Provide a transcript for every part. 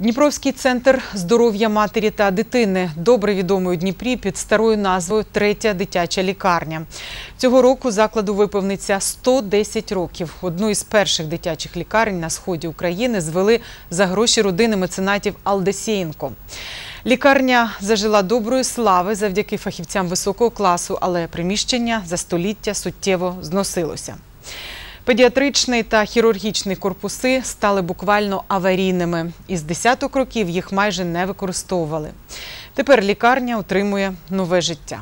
Дніпровський центр здоров'я матері та дитини добре відомий у Дніпрі під старою назвою Третя дитяча лікарня. Цього року закладу виповниться 110 років. Одну із перших дитячих лікарень на сході України звели за гроші родини меценатів Алдесєєнко. Лікарня зажила доброї слави завдяки фахівцям високого класу, але приміщення за століття суттєво зносилося. Педіатричний та хірургічний корпуси стали буквально аварійними. Із десяток років їх майже не використовували. Тепер лікарня отримує нове життя.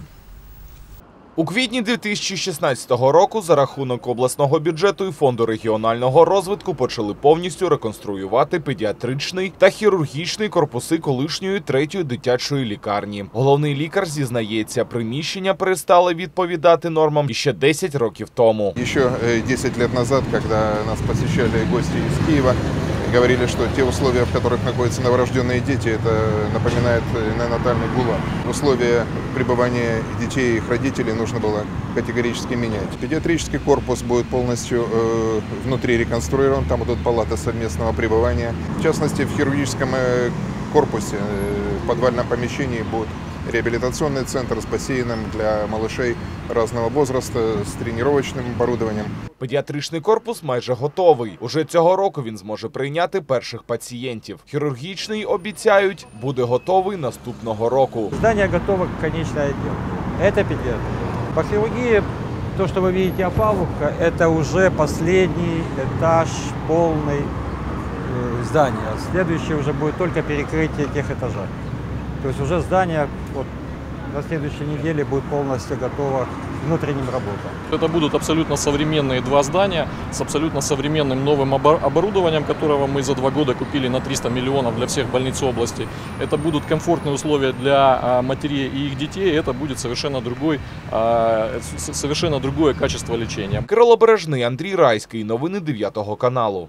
У квітні 2016 року за рахунок обласного бюджету і фонду регіонального розвитку почали повністю реконструювати педіатричний та хірургічний корпуси колишньої третьої дитячої лікарні. Головний лікар зізнається, приміщення перестали відповідати нормам ще 10 років тому. Еще э, 10 лет назад, когда нас посещали гости из Киева, говорили, что те условия, в которых находятся новорожденные дети, это напоминает э, неонатальный гулаг. Условия пребывания детей и их родителей нужно было категорически менять. Педиатрический корпус будет полностью э, внутри реконструирован, там будут палаты совместного пребывания. В частности, в хирургическом э, корпусе, э, в подвальном помещении будет реабилитационный центр с бассейном для малышей разного возраста, с тренировочным оборудованием. Педіатричний корпус майже готовий. Уже цього року він зможе прийняти перших пацієнтів. Хірургічний обіцяють буде готовий наступного року. Здание готово к конечной отделке. Это педиатрия. По хирургии, то, что вы видите опалубка, это уже последний этаж полный э, здания. Следующее уже будет только перекрытие тех этажей. То есть уже здание вот, на следующей неделе будет полностью готово к внутренним работам. Это будут абсолютно современные два здания с абсолютно современным новым обо- оборудованием, которого мы за два года купили на 300 миллионов для всех больниц области. Это будут комфортные условия для а, матерей и их детей. Это будет совершенно другой, а, совершенно другое качество лечения. Кирило Бережний, Андрій Райський. Новини 9 каналу.